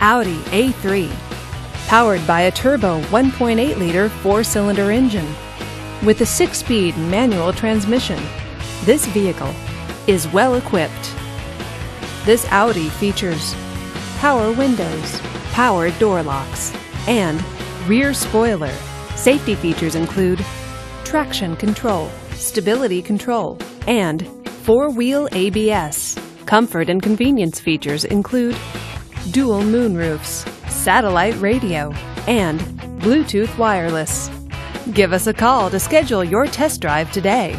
Audi A3, powered by a turbo 1.8 liter four cylinder engine. With a six speed manual transmission, this vehicle is well equipped. This Audi features power windows, power door locks, and rear spoiler. Safety features include traction control, stability control, and four wheel ABS. Comfort and convenience features include dual moonroofs, satellite radio, and Bluetooth wireless. Give us a call to schedule your test drive today.